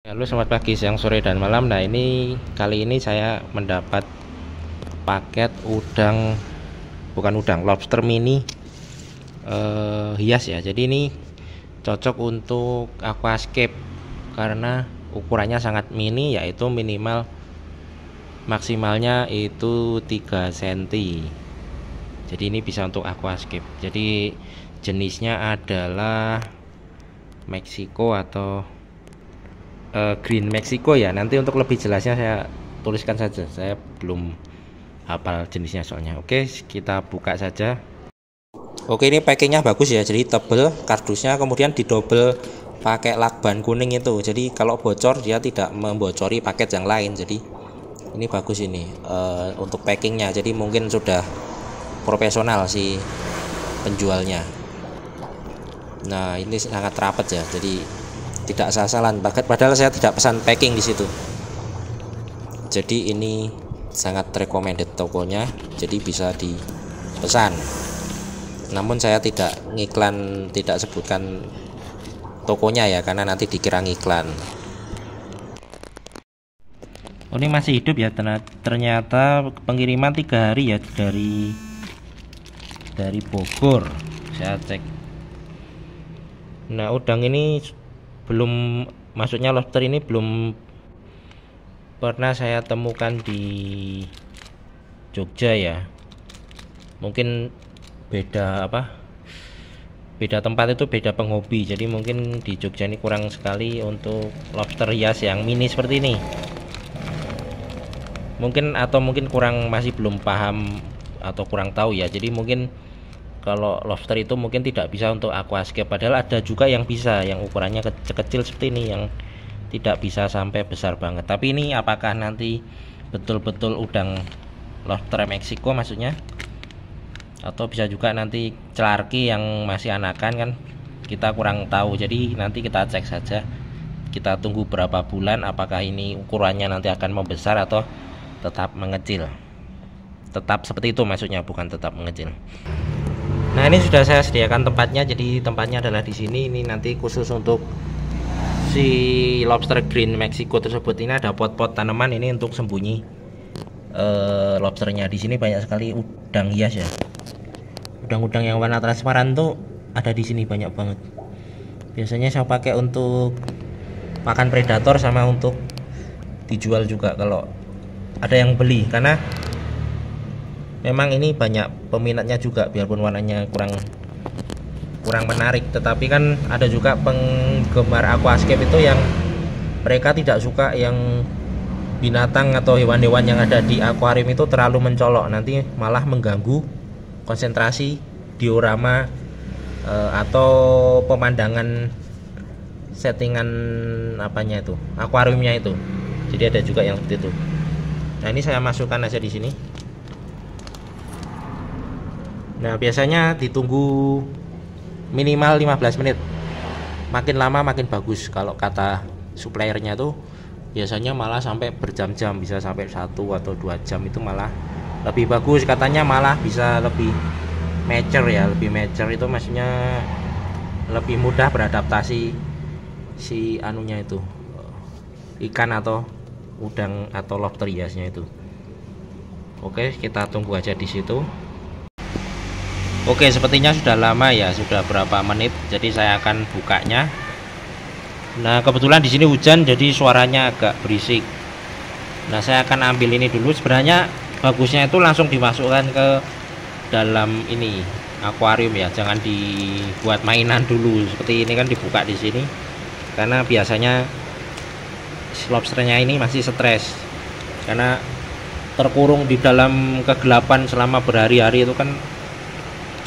Halo selamat pagi, siang, sore, dan malam. Nah ini kali ini saya mendapat paket udang Bukan udang, lobster mini eh, Hias ya. Jadi ini cocok untuk aquascape Karena ukurannya sangat mini Yaitu minimal Maksimalnya itu 3 cm Jadi ini bisa untuk aquascape. Jadi jenisnya adalah Meksiko atau uh, Green Mexico ya. Nanti untuk lebih jelasnya saya tuliskan saja. Saya belum hafal jenisnya soalnya. Oke kita buka saja. Oke ini packingnya bagus ya. Jadi tebel kardusnya kemudian didobel pakai lakban kuning itu. Jadi kalau bocor dia tidak membocori paket yang lain. Jadi ini bagus ini uh, untuk packingnya. Jadi mungkin sudah profesional si penjualnya. Nah ini sangat rapat ya. Jadi tidak sasalan padahal saya tidak pesan packing di situ. Jadi ini sangat recommended tokonya jadi bisa dipesan. Namun saya tidak ngiklan tidak sebutkan tokonya ya karena nanti dikira ngiklan. Oh ini masih hidup ya ternyata pengiriman tiga hari ya dari dari Bogor. Saya cek. Nah udang ini belum maksudnya lobster ini belum pernah saya temukan di Jogja ya. Mungkin beda apa beda tempat itu beda penghobi. Jadi mungkin di Jogja ini kurang sekali untuk lobster hias yang mini seperti ini. Mungkin atau mungkin kurang masih belum paham atau kurang tahu ya. Jadi mungkin kalau lobster itu mungkin tidak bisa untuk aquascape padahal ada juga yang bisa yang ukurannya kecil-kecil seperti ini yang tidak bisa sampai besar banget. Tapi ini apakah nanti betul-betul udang lobster Meksiko maksudnya? Atau bisa juga nanti celarki yang masih anakan kan? Kita kurang tahu. Jadi nanti kita cek saja. Kita tunggu berapa bulan apakah ini ukurannya nanti akan membesar atau tetap mengecil. Tetap seperti itu maksudnya bukan tetap mengecil Nah ini sudah saya sediakan tempatnya jadi tempatnya adalah di sini. Ini nanti khusus untuk si lobster green Mexico tersebut. Ini ada pot-pot tanaman ini untuk sembunyi. Uh, lobsternya di sini banyak sekali udang hias ya. Udang-udang yang warna transparan tuh ada di sini banyak banget. Biasanya saya pakai untuk makan predator sama untuk dijual juga kalau ada yang beli. Karena memang ini banyak peminatnya juga biarpun warnanya kurang kurang menarik. Tetapi kan ada juga penggemar aquascape itu yang mereka tidak suka yang binatang atau hewan-hewan yang ada di akuarium itu terlalu mencolok. Nanti malah mengganggu konsentrasi diorama e, atau pemandangan settingan apanya itu akuariumnya itu. Jadi ada juga yang seperti itu. Nah ini saya masukkan aja di sini Nah biasanya ditunggu minimal 15 menit. Makin lama makin bagus. Kalau kata suppliernya tuh Biasanya malah sampai berjam-jam. Bisa sampai satu atau dua jam itu malah Lebih bagus. Katanya malah bisa lebih mature ya. Lebih mature itu maksudnya Lebih mudah beradaptasi Si anunya itu. Ikan atau udang atau lobster hiasnya itu. Oke kita tunggu aja di situ Oke sepertinya sudah lama ya sudah berapa menit jadi saya akan bukanya. Nah kebetulan di sini hujan jadi suaranya agak berisik. Nah saya akan ambil ini dulu. Sebenarnya bagusnya itu langsung dimasukkan ke dalam ini akuarium ya. Jangan dibuat mainan dulu. Seperti ini kan dibuka di sini. Karena biasanya lobsternya ini masih stres. Karena terkurung di dalam kegelapan selama berhari-hari itu kan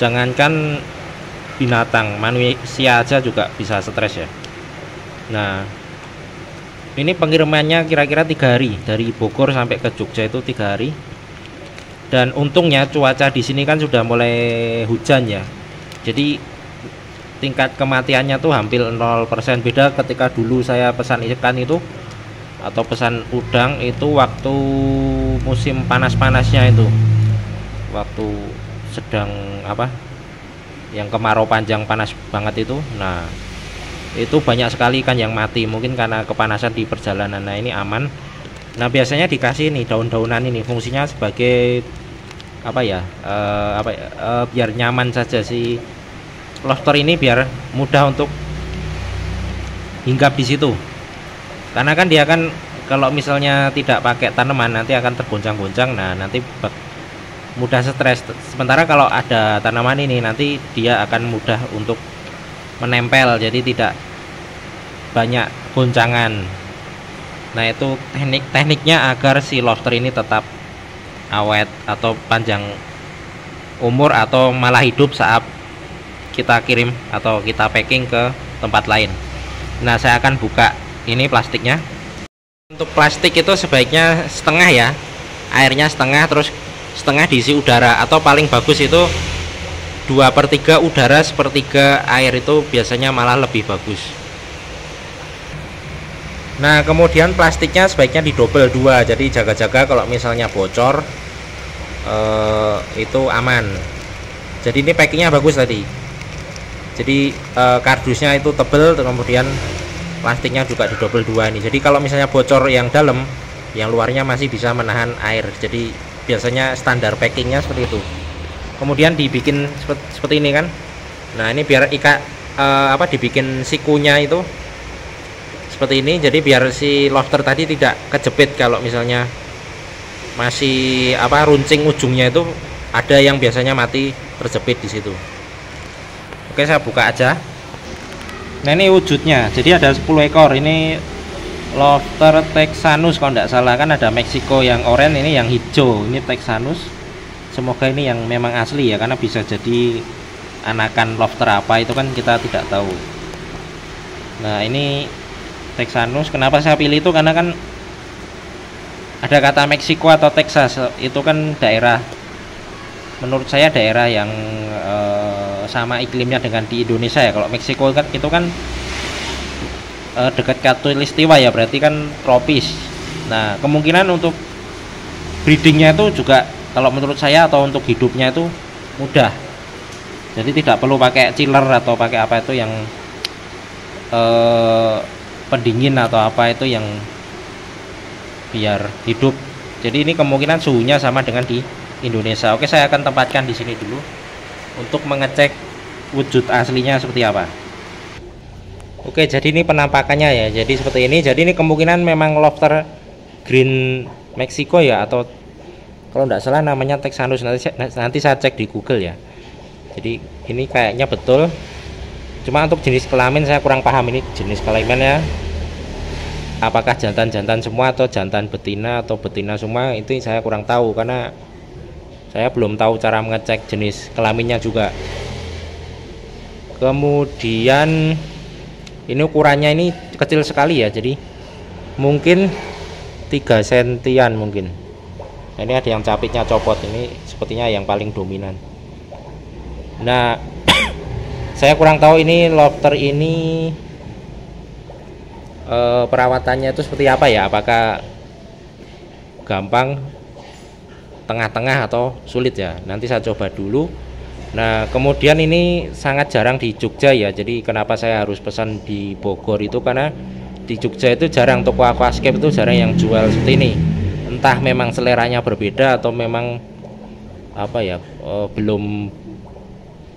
jangankan binatang manusia aja juga bisa stres ya. Nah ini pengirimannya kira-kira tiga hari. Dari Bogor sampai ke Jogja itu tiga hari. Dan untungnya cuaca di sini kan sudah mulai hujan ya. Jadi tingkat kematiannya tuh hampir 0% beda ketika dulu saya pesan ikan itu atau pesan udang itu waktu musim panas-panasnya itu. Waktu sedang apa yang kemarau panjang panas banget itu. Nah itu banyak sekali ikan yang mati. Mungkin karena kepanasan di perjalanan. Nah ini aman. Nah biasanya dikasih nih daun-daunan ini. Fungsinya sebagai apa ya uh, apa uh, biar nyaman saja si lobster ini biar mudah untuk hinggap di situ. Karena kan dia kan kalau misalnya tidak pakai tanaman nanti akan tergoncang-goncang. Nah nanti mudah stres. Sementara kalau ada tanaman ini nanti dia akan mudah untuk menempel jadi tidak banyak goncangan. Nah itu teknik tekniknya agar si lobster ini tetap awet atau panjang umur atau malah hidup saat kita kirim atau kita packing ke tempat lain. Nah saya akan buka ini plastiknya. Untuk plastik itu sebaiknya setengah ya. Airnya setengah terus setengah diisi udara atau paling bagus itu dua per tiga udara sepertiga air itu biasanya malah lebih bagus. Nah kemudian plastiknya sebaiknya didobel dua jadi jaga-jaga kalau misalnya bocor eh, itu aman. Jadi ini packingnya bagus tadi. Jadi eh, kardusnya itu tebel kemudian plastiknya juga di double dua ini. Jadi kalau misalnya bocor yang dalam yang luarnya masih bisa menahan air. Jadi biasanya standar packingnya seperti itu. Kemudian dibikin seperti, seperti ini kan. Nah ini biar ika uh, apa dibikin sikunya itu seperti ini. Jadi biar si lobster tadi tidak kejepit kalau misalnya masih apa runcing ujungnya itu ada yang biasanya mati terjepit di situ. Oke saya buka aja. Nah ini wujudnya. Jadi ada 10 ekor. Ini lobster texanus kalau tidak salah. Kan ada Meksiko yang oranye ini yang hijau. Ini texanus. Semoga ini yang memang asli ya karena bisa jadi anakan lobster apa itu kan kita tidak tahu. Nah ini texanus. Kenapa saya pilih itu? Karena kan ada kata Meksiko atau Texas. Itu kan daerah menurut saya daerah yang uh, sama iklimnya dengan di Indonesia ya. Kalau Meksiko kan itu kan uh, dekat katulistiwa ya berarti kan tropis nah kemungkinan untuk breedingnya itu juga kalau menurut saya atau untuk hidupnya itu mudah jadi tidak perlu pakai chiller atau pakai apa itu yang uh, pendingin atau apa itu yang biar hidup jadi ini kemungkinan suhunya sama dengan di Indonesia. Oke, saya akan tempatkan di sini dulu untuk mengecek wujud aslinya seperti apa. Oke, jadi ini penampakannya ya. Jadi seperti ini. Jadi ini kemungkinan memang lobster green Mexico ya atau kalau tidak salah namanya Texanus nanti nanti saya cek di Google ya. Jadi ini kayaknya betul. Cuma untuk jenis kelamin saya kurang paham ini jenis kelamin ya. Apakah jantan-jantan semua atau jantan betina atau betina semua itu saya kurang tahu karena saya belum tahu cara mengecek jenis kelaminnya juga kemudian ini ukurannya ini kecil sekali ya jadi mungkin 3 sentian mungkin. Ini ada yang capitnya copot ini sepertinya yang paling dominan. Nah saya kurang tahu ini lobster ini e, perawatannya itu seperti apa ya? Apakah gampang tengah-tengah atau sulit ya? Nanti saya coba dulu nah kemudian ini sangat jarang di Jogja ya. Jadi kenapa saya harus pesan di Bogor itu? Karena di Jogja itu jarang toko aquascape itu jarang yang jual seperti ini. Entah memang seleranya berbeda atau memang apa ya oh, belum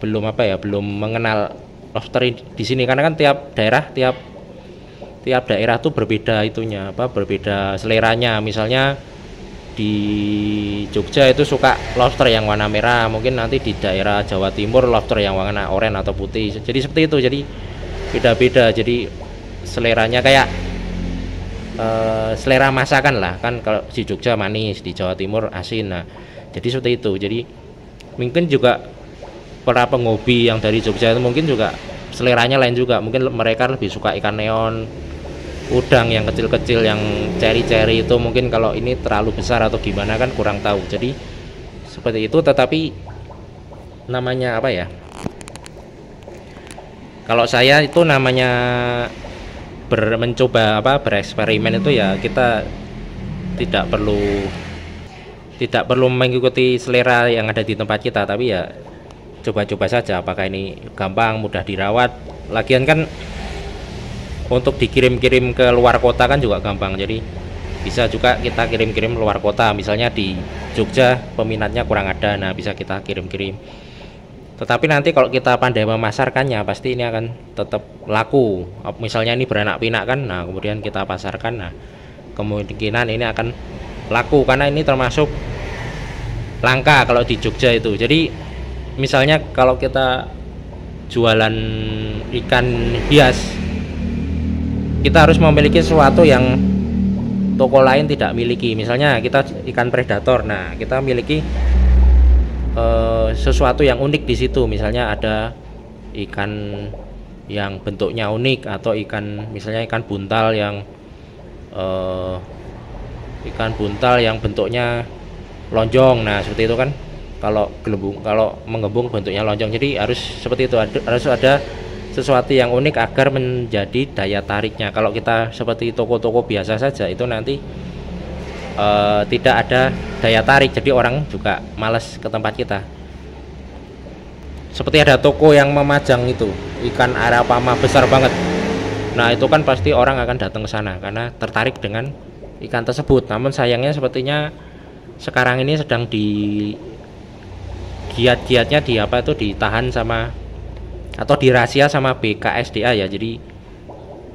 belum apa ya belum mengenal lobster di sini. Karena kan tiap daerah tiap tiap daerah tuh berbeda itunya apa berbeda seleranya. Misalnya di Jogja itu suka lobster yang warna merah. Mungkin nanti di daerah Jawa Timur lobster yang warna oranye atau putih. Jadi seperti itu. Jadi beda-beda. Jadi seleranya kayak uh, selera masakan lah. Kan kalau di Jogja manis di Jawa Timur asin. Nah jadi seperti itu. Jadi mungkin juga para penghobi yang dari Jogja itu mungkin juga seleranya lain juga. Mungkin mereka lebih suka ikan neon udang yang kecil-kecil yang ceri-ceri itu mungkin kalau ini terlalu besar atau gimana kan kurang tahu. Jadi seperti itu tetapi namanya apa ya? Kalau saya itu namanya ber, mencoba apa bereksperimen itu ya kita tidak perlu tidak perlu mengikuti selera yang ada di tempat kita. Tapi ya coba-coba saja apakah ini gampang mudah dirawat. Lagian kan untuk dikirim-kirim ke luar kota kan juga gampang. Jadi bisa juga kita kirim-kirim luar kota. Misalnya di Jogja peminatnya kurang ada. Nah bisa kita kirim-kirim. Tetapi nanti kalau kita pandai memasarkannya pasti ini akan tetap laku. Misalnya ini beranak pinak kan nah kemudian kita pasarkan nah kemungkinan ini akan laku. Karena ini termasuk langka kalau di Jogja itu. Jadi misalnya kalau kita jualan ikan hias kita harus memiliki sesuatu yang toko lain tidak miliki. Misalnya kita ikan predator. Nah kita miliki uh, sesuatu yang unik di situ. Misalnya ada ikan yang bentuknya unik atau ikan misalnya ikan buntal yang uh, ikan buntal yang bentuknya lonjong. Nah seperti itu kan. Kalau gelembung kalau mengembung bentuknya lonjong. Jadi harus seperti itu. Harus ada sesuatu yang unik agar menjadi daya tariknya. Kalau kita seperti toko-toko biasa saja itu nanti uh, tidak ada daya tarik. Jadi orang juga males ke tempat kita. Seperti ada toko yang memajang itu ikan arapama besar banget. Nah itu kan pasti orang akan datang ke sana karena tertarik dengan ikan tersebut. Namun sayangnya sepertinya sekarang ini sedang di giat-giatnya di apa itu ditahan sama atau dirahasia sama BKSDA ya. Jadi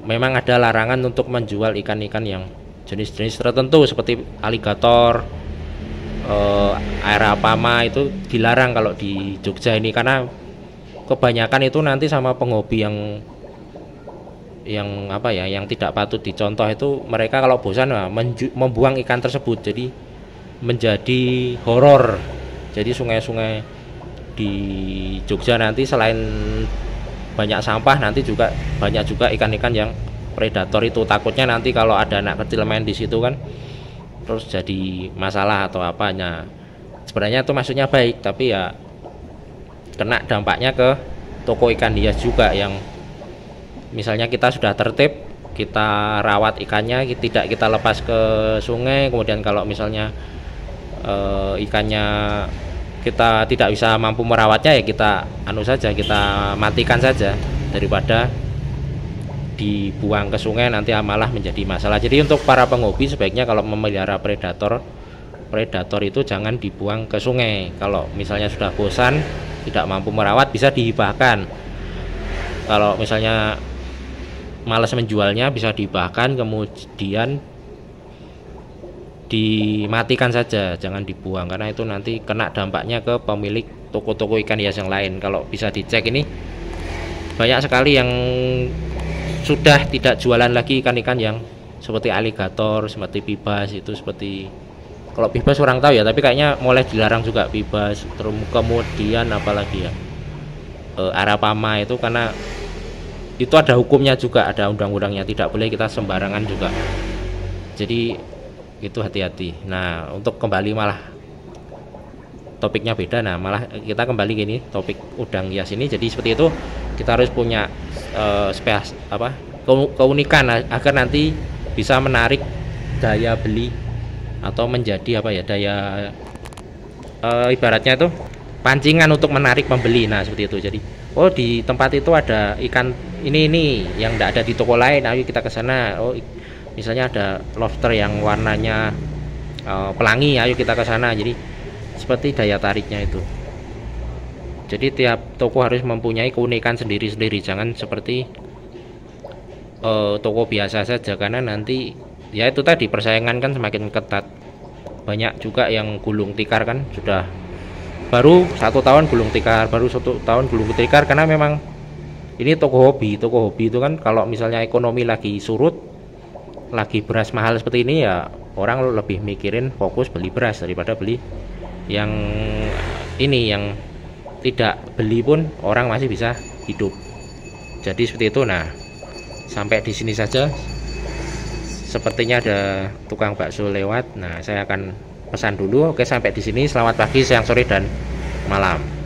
memang ada larangan untuk menjual ikan-ikan yang jenis-jenis tertentu seperti aligator eh, air apama itu dilarang kalau di Jogja ini. Karena kebanyakan itu nanti sama penghobi yang yang apa ya yang tidak patut dicontoh itu mereka kalau bosan nah, membuang ikan tersebut. Jadi menjadi horor. Jadi sungai-sungai di Jogja nanti selain banyak sampah nanti juga banyak juga ikan-ikan yang predator itu. Takutnya nanti kalau ada anak kecil main di situ kan terus jadi masalah atau apanya. Sebenarnya itu maksudnya baik tapi ya kena dampaknya ke toko ikan hias juga yang misalnya kita sudah tertib kita rawat ikannya tidak kita lepas ke sungai. Kemudian kalau misalnya e, ikannya kita tidak bisa mampu merawatnya ya kita anu saja kita matikan saja daripada dibuang ke sungai nanti malah menjadi masalah. Jadi untuk para penghobi sebaiknya kalau memelihara predator predator itu jangan dibuang ke sungai. Kalau misalnya sudah bosan, tidak mampu merawat bisa dihibahkan. Kalau misalnya malas menjualnya bisa dihibahkan kemudian dimatikan saja, jangan dibuang karena itu nanti kena dampaknya ke pemilik toko-toko ikan hias yang lain. Kalau bisa dicek ini banyak sekali yang sudah tidak jualan lagi ikan-ikan yang seperti aligator, seperti pibas itu seperti kalau pibas orang tahu ya, tapi kayaknya mulai dilarang juga pibas. Terus kemudian apalagi ya e, arapama itu karena itu ada hukumnya juga, ada undang-undangnya, tidak boleh kita sembarangan juga. Jadi itu hati-hati. Nah untuk kembali malah topiknya beda. Nah malah kita kembali gini topik udang hias ini. Jadi seperti itu kita harus punya uh, spes apa keunikan agar nanti bisa menarik daya beli atau menjadi apa ya daya uh, ibaratnya itu pancingan untuk menarik pembeli nah seperti itu jadi oh di tempat itu ada ikan ini ini yang tidak ada di toko lain ayo kita ke sana oh misalnya ada lobster yang warnanya uh, pelangi ayo kita ke sana. Jadi seperti daya tariknya itu. Jadi tiap toko harus mempunyai keunikan sendiri-sendiri. Jangan seperti uh, toko biasa saja. Karena nanti ya itu tadi persaingan kan semakin ketat. Banyak juga yang gulung tikar kan sudah baru satu tahun gulung tikar baru satu tahun gulung tikar. Karena memang ini toko hobi toko hobi itu kan kalau misalnya ekonomi lagi surut lagi beras mahal seperti ini ya orang lebih mikirin fokus beli beras daripada beli yang ini yang tidak beli pun orang masih bisa hidup. Jadi seperti itu. Nah sampai di sini saja. Sepertinya ada tukang bakso lewat. Nah saya akan pesan dulu. Oke sampai di sini. Selamat pagi siang sore dan malam